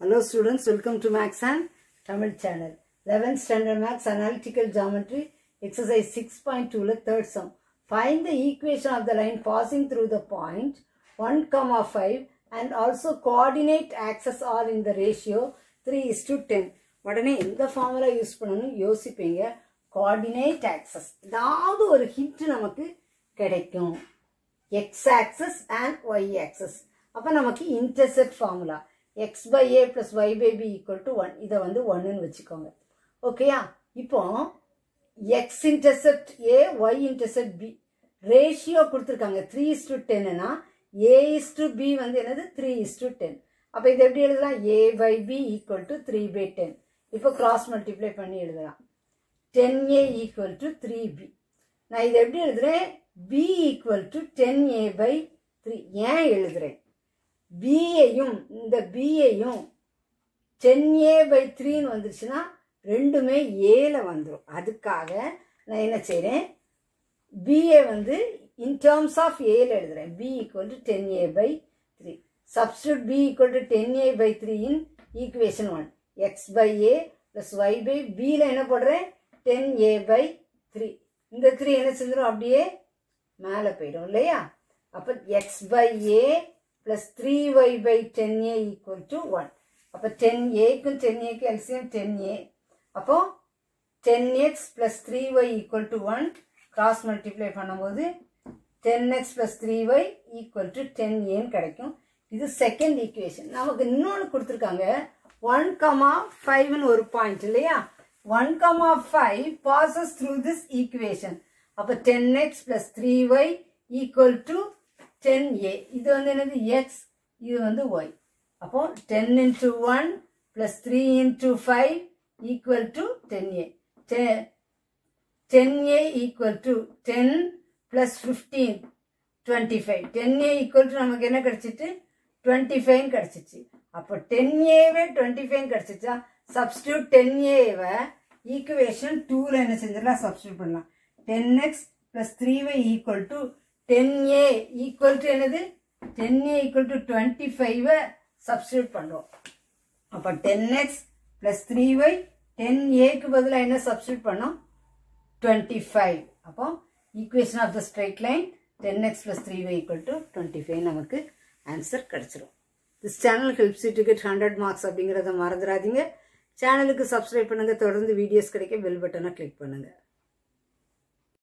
Hello students welcome to maths and Tamil channel eleventh standard maths analytical geometry exercise six point டூவில் third sum find the equation of the line passing through the point one comma five and also coordinate axes are in the ratio three is to ten உடனே எந்த formula use பண்ணணும் யோசிப்பீங்க coordinate access ஏதாவது ஒரு hit நமக்கு கிடைக்கும் X axis and Y axis அப்போ நமக்கு intercept formula X by A plus Y by B equal to one இதை வந்து ஒன்றுன்னு வச்சுக்கோங்க. ஓகேயா இப்போ X intercept A Y intercept B ratio கொடுத்துருக்காங்க. த்ரீ இஸ் டு டென்னுனா ஏ இஸ் டு பி வந்து என்னது? த்ரீ இஸ் டு டென் அப்போ இது எப்படி எழுதலாம்? A by B equal to three by ten இப்போ கிராஸ் மல்டிப்ளை பண்ணி எழுதலாம். Ten A equal to three B நான் இதை எப்படி எழுதுறேன்? B equal to ten A by three ஏன் எழுதுறேன்? பியையும் இந்த பியையும் டென் ஏ பை த்ரீன்னு வந்துருச்சுன்னா ரெண்டுமே ஏல வந்துடும் அதுக்காக நான் என்ன செய்கிறேன் பிஏ வந்து இன் டேர்ம்ஸ் ஆஃப் ஏல எழுதுறேன். B equal to ten A by three substitute B equal to ten A by three in equation one X by A plus Y by பியில் என்ன போடுறேன்? டென் ஏ பை த்ரீ இந்த three என்ன செஞ்சிடும் அப்படியே மேலே போயிடும் இல்லையா? அப்போ X by A plus three Y by ten A equal to one அப்போ டென் ஏக்கும் டென் ஏக்கு எல்சியம் டென் ஏ அப்போ ten X plus three Y equal to one cross multiply பண்ணும்போது ten X plus three Y equal to ten ஏன்னு கிடைக்கும். இது second equation நமக்கு இன்னொன்று கொடுத்துருக்காங்க. ஒன் கமா ஃபைவ்னு ஒரு பாயிண்ட் இல்லையா? One comma five passes through this equation அப்போ ten x plus three y equal to ten a இது வந்து என்னது? எக்ஸ் இது வந்து ஒய் அப்போ ten into one plus three into five equal to ten a ten a equal to ten plus fifteen twenty five ten a equal to நமக்கு என்ன கிடச்சிட்டு twenty ஃபைவ்னு கிடச்சிச்சு. அப்போ டென் ஏவே டுவெண்ட்டி ஃபைவ் கிடச்சிச்சா? சப்ஸ்டியூட் டென் ஏவை ஈக்குவேஷன் டூவில் என்ன செஞ்சிடலாம்? சப்ஸ்டியூட் பண்ணலாம். Ten x plus three equal to ten a equal to என்னது? Ten a equal to twenty ஃபைவை சப்ஸ்டியூட் பண்ணுறோம் அப்போ ten x plus three y ten ஏக்கு பதிலாக என்ன சப்ஸ்டியூட் பண்ணோம்? டுவெண்ட்டி ஃபைவ் அப்போ equation of the straight line ten x plus three y equal to twenty five நமக்கு ஆன்சர் கிடச்சிரும். This channel helps you to get hundred marks அப்படிங்கிறத மறந்துடாதீங்க. சேனலுக்கு சப்ஸ்கிரைப் பண்ணுங்கள் தொடர்ந்து வீடியோஸ் கிடைக்க பெல் பட்டனை கிளிக் பண்ணுங்கள்